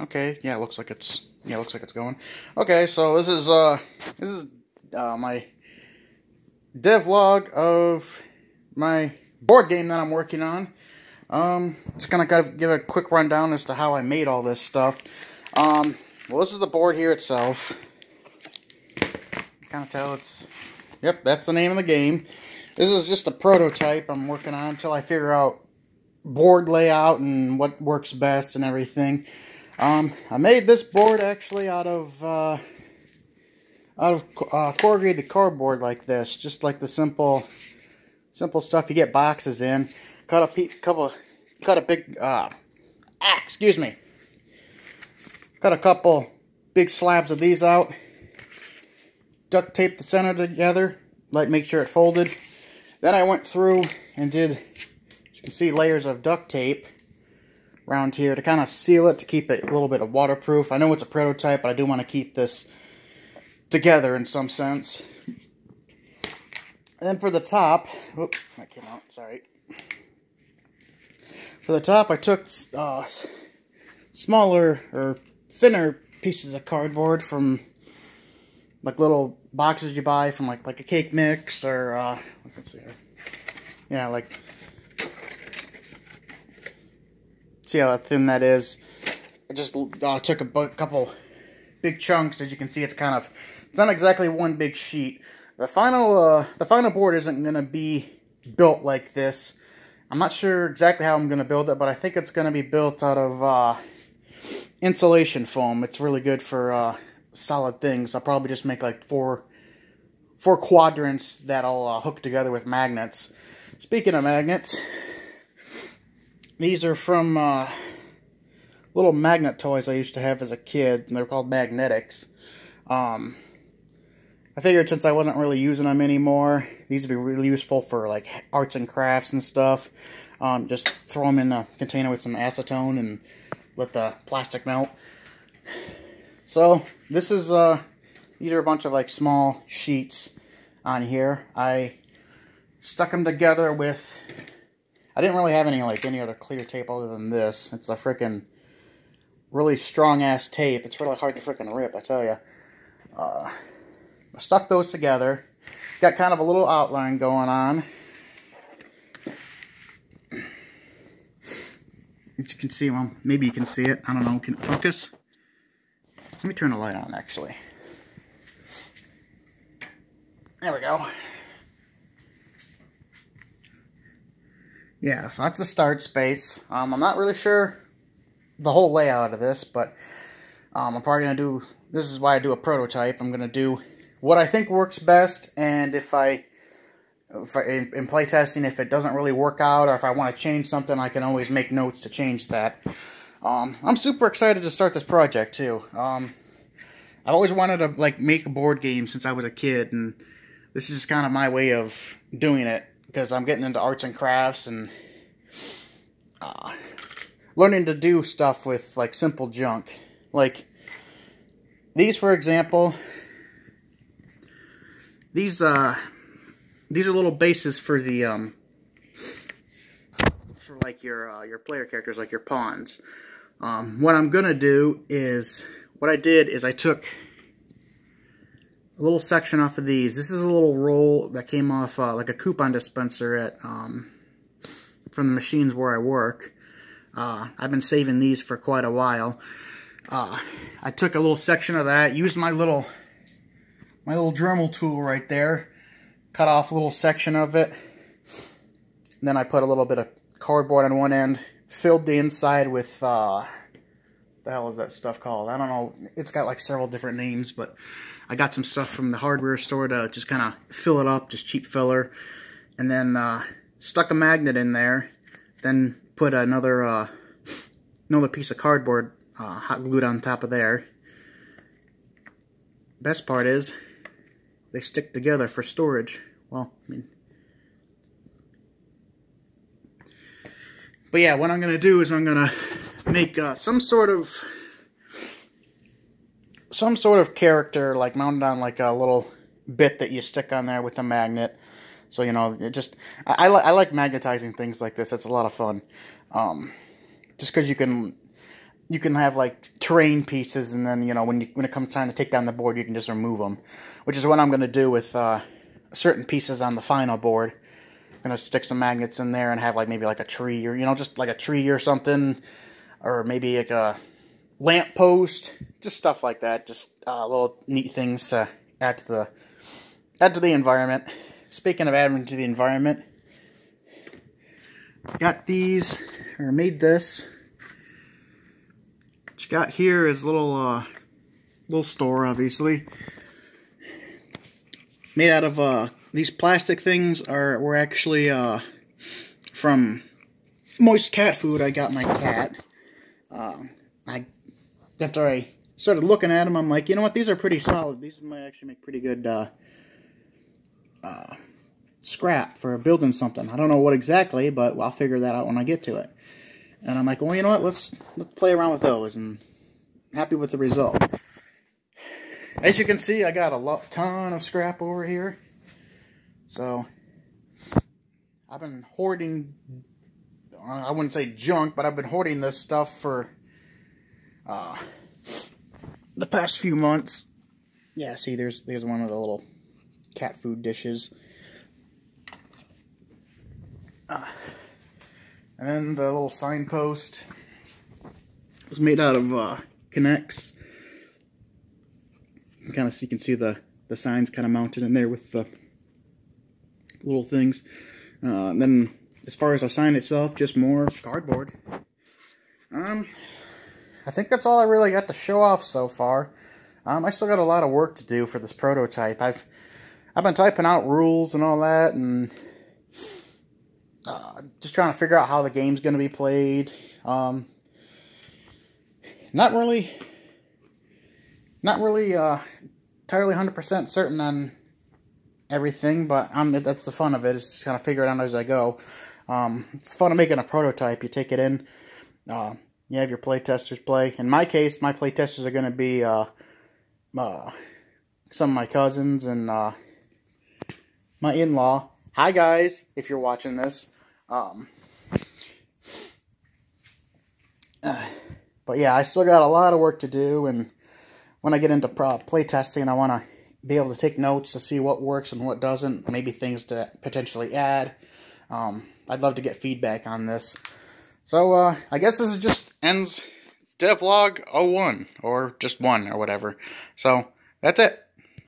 Okay, yeah, it looks like it's yeah, it looks like it's going. Okay, so this is uh this is uh my devlog of my board game that I'm working on. Um, just gonna kind of give a quick rundown as to how I made all this stuff. Um, well, this is the board here itself. Kind of tell it's, yep, that's the name of the game. This is just a prototype I'm working on until I figure out board layout and what works best and everything. Um, I made this board actually out of uh, out of uh, corrugated cardboard like this, just like the simple simple stuff you get boxes in. Cut a couple, cut a big, uh, ah, excuse me. Cut a couple big slabs of these out. Duct tape the center together, like make sure it folded. Then I went through and did, see layers of duct tape around here to kind of seal it to keep it a little bit of waterproof. I know it's a prototype, but I do want to keep this together in some sense. And then for the top, whoop, that came out, sorry. For the top, I took uh, smaller or thinner pieces of cardboard from like little boxes you buy from like like a cake mix or uh, let's see here. Yeah, like see how thin that is. I just uh, took a couple big chunks. As you can see, it's kind of it's not exactly one big sheet. The final uh, the final board isn't going to be built like this. I'm not sure exactly how I'm going to build it, but I think it's going to be built out of uh, insulation foam. It's really good for uh, solid things. I'll probably just make like four four quadrants that I'll uh, hook together with magnets. Speaking of magnets, these are from uh, little magnet toys I used to have as a kid. And they're called Magnetix. Um, I figured since I wasn't really using them anymore, these would be really useful for like arts and crafts and stuff. Um, just throw them in a container with some acetone and let the plastic melt. So this is uh, these are a bunch of like small sheets on here. I stuck them together with. I didn't really have any like any other clear tape other than this. It's a freaking really strong ass tape. It's really hard to freaking rip, I tell you. Uh, I stuck those together. Got kind of a little outline going on. As you can see, well, maybe you can see it. I don't know. Can it focus? Let me turn the light on, actually. There we go. Yeah, so that's the start space. Um, I'm not really sure the whole layout of this, but um, I'm probably going to do, this is why I do a prototype. I'm going to do what I think works best, and if I, if I in, in playtesting, if it doesn't really work out, or if I want to change something, I can always make notes to change that. Um, I'm super excited to start this project too. Um, I've always wanted to like make a board game since I was a kid, and this is just kind of my way of doing it because I'm getting into arts and crafts and uh, learning to do stuff with like simple junk. Like these, for example, these uh these are little bases for the um for like your uh, your player characters like your pawns um what i'm gonna do is what i did is i took a little section off of these this is a little roll that came off uh, like a coupon dispenser at um from the machines where i work uh i've been saving these for quite a while uh i took a little section of that used my little my little Dremel tool right there. Cut off a little section of it. Then I put a little bit of cardboard on one end. Filled the inside with, uh, the hell is that stuff called? I don't know. It's got like several different names, but I got some stuff from the hardware store to just kind of fill it up, just cheap filler. And then uh, stuck a magnet in there. Then put another uh, another piece of cardboard uh, hot glued on top of there. Best part is they stick together for storage. Well, I mean... But yeah, what I'm going to do is I'm going to make uh, some sort of... Some sort of character, like mounted on like a little bit that you stick on there with a magnet. So, you know, it just... I, I, I like magnetizing things like this. It's a lot of fun. Um, just because you can... you can have like terrain pieces, and then you know when you when it comes time to take down the board, you can just remove them, which is what I'm going to do with uh, certain pieces on the final board. I'm going to stick some magnets in there and have like maybe like a tree or you know just like a tree or something, or maybe like a lamp post, just stuff like that. Just uh, little neat things to add to the add to the environment. Speaking of adding to the environment, got these or made this what you got here is little, uh, little store, obviously. Made out of, uh, these plastic things are, were actually, uh, from Moist Cat Food. I got my cat. Uh, I, after I started looking at them, I'm like, you know what, these are pretty solid. These might actually make pretty good, uh, uh, scrap for building something. I don't know what exactly, but I'll figure that out when I get to it. And I'm like, well, you know what? Let's let's play around with those, and happy with the result. As you can see, I got a lot, ton of scrap over here. So I've been hoarding. I wouldn't say junk, but I've been hoarding this stuff for uh, the past few months. Yeah, see, there's there's one of the little cat food dishes. Uh, and then the little signpost was made out of uh, K'NEX. You kind of you can see the the signs kind of mounted in there with the little things. Uh, and then as far as the sign itself, just more cardboard. Um, I think that's all I really got to show off so far. Um, I still got a lot of work to do for this prototype. I've I've been typing out rules and all that, and uh, just trying to figure out how the game's going to be played. Um, not really, not really uh, entirely 100% certain on everything, but I'm, that's the fun of it. it, is just kind of figure it out as I go. Um, it's fun of making a prototype. You take it in, uh, you have your playtesters play. In my case, my playtesters are going to be uh, uh, some of my cousins and uh, my in-law. Hi guys, if you're watching this. Um, but yeah, I still got a lot of work to do, and when I get into playtesting, I want to be able to take notes to see what works and what doesn't, maybe things to potentially add. Um, I'd love to get feedback on this. So, uh, I guess this is just ends devlog 01, or just 1, or whatever. So, that's it.